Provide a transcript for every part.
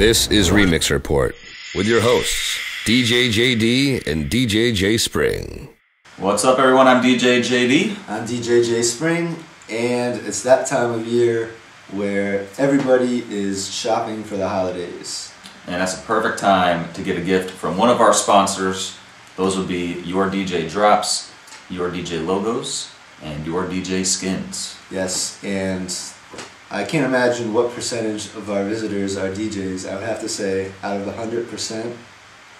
This is Remix Report with your hosts, DJ JD and DJ J Spring. What's up, everyone? I'm DJ JD. I'm DJ J Spring, and it's that time of year where everybody is shopping for the holidays. And that's a perfect time to get a gift from one of our sponsors. Those would be Your DJ Drops, Your DJ Logos, and Your DJ Skins. Yes, and I can't imagine what percentage of our visitors are DJs. I would have to say, out of the 100%,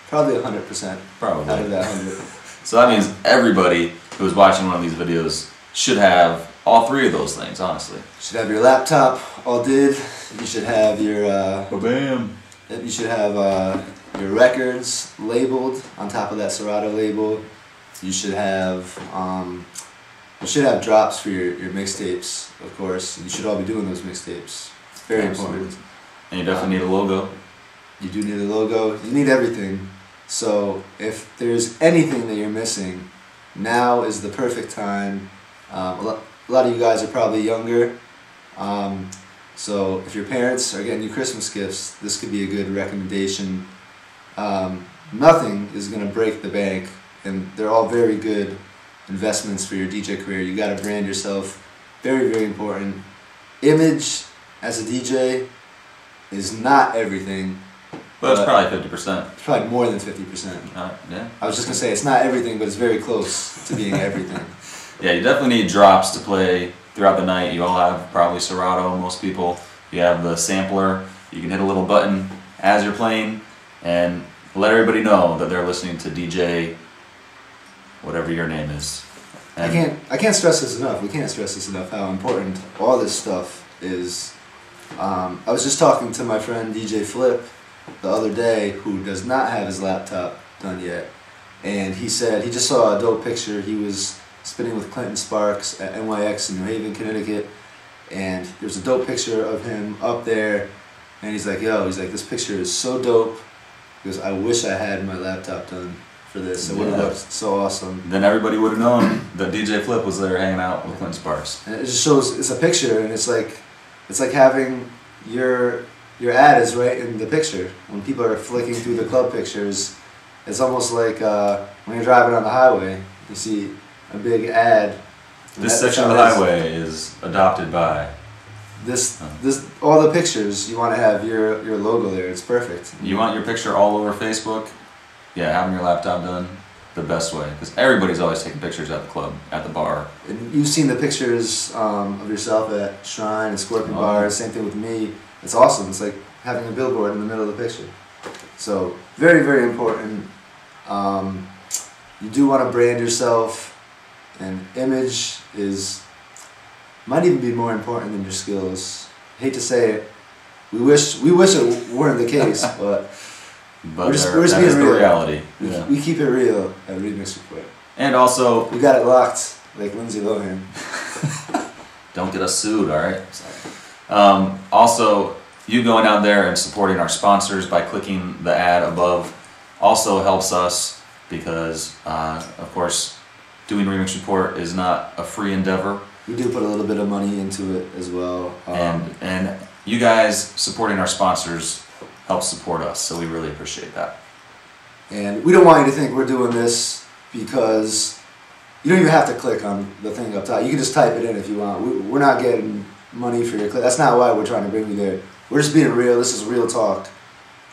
probably 100% Probably. out of that 100. So that means everybody who is watching one of these videos should have all three of those things, honestly. You should have your laptop all did. You should have your uh, Bam! you should have uh, your records labeled on top of that Serato label. You should have um, you should have drops for your, your mixtapes, of course. You should all be doing those mixtapes. Very important. And you definitely need a logo. You do need a logo. You need everything. So if there's anything that you're missing, now is the perfect time. Um, a, lot, a lot of you guys are probably younger. Um, so if your parents are getting you Christmas gifts, this could be a good recommendation. Um, nothing is going to break the bank, and they're all very good investments for your DJ career. You got to brand yourself. Very, very important. Image as a DJ is not everything. But it's probably 50%. It's probably more than 50%. Uh, yeah. I was just going to say it's not everything, but it's very close to being everything. Yeah, you definitely need drops to play throughout the night. You all have probably Serato, most people. You have the sampler. You can hit a little button as you're playing and let everybody know that they're listening to DJ, whatever your name is. I can't I can't stress this enough. We can't stress this enough how important all this stuff is. Um, I was just talking to my friend DJ Flip the other day, who does not have his laptop done yet, and he said he just saw a dope picture. He was spinning with Clinton Sparks at NYX in New Haven, Connecticut, and there's a dope picture of him up there, and he's like, "Yo," he's like, "This picture is so dope." Because I wish I had my laptop done for this. It would have Yeah. looked so awesome. then everybody would have known that DJ Flip was there hanging out with Clint Sparks. and it just shows it's a picture and it's like it's like having your your ad is right in the picture when people are flicking through the club pictures it's almost like uh, when you're driving on the highway you see a big ad This section of the highway is adopted by. this Oh. this all the pictures you want to have your your logo there it's perfect You want your picture all over Facebook? Yeah, having your laptop done, the best way. Because everybody's always taking pictures at the club, at the bar. and you've seen the pictures um, of yourself at Shrine and Scorpion Oh. Bar. Same thing with me. It's awesome. It's like having a billboard in the middle of the picture. So very very important. Um, you do want to brand yourself, and image is might even be more important than your skills. hate to say it. We wish we wish it weren't the case, but But We're just- we're just being the real. reality. we, Yeah. we keep it real at Remix Report. And also, We got it locked like Lindsay Lohan. don't get us sued, all right? Um, also, you going out there and supporting our sponsors by clicking the ad above also helps us because, uh, of course, doing Remix Report is not a free endeavor. We do put a little bit of money into it as well. Um, and and you guys supporting our sponsors helps support us, so we really appreciate that. And we don't want you to think we're doing this because you don't even have to click on the thing up top. You can just type it in if you want. We, we're not getting money for your click. That's not why we're trying to bring you there. We're just being real. This is real talk.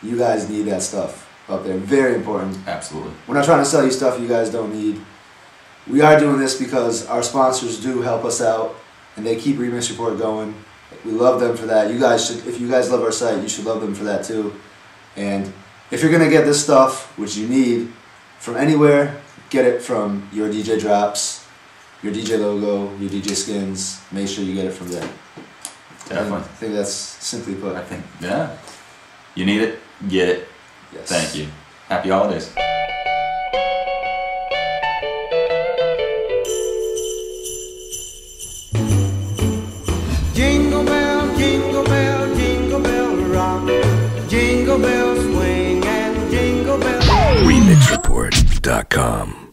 You guys need that stuff up there. Very important. Absolutely. We're not trying to sell you stuff you guys don't need. We are doing this because our sponsors do help us out and they keep Remix Report going. We love them for that. You guys should, if you guys love our site, you should love them for that too. And if you're gonna get this stuff, which you need, from anywhere, get it from your DJ drops, your DJ logo, your DJ skins. Make sure you get it from there. Definitely. I think that's simply put. I think yeah. You need it, get it. Yes. Thank you. Happy holidays. RemixReport.com.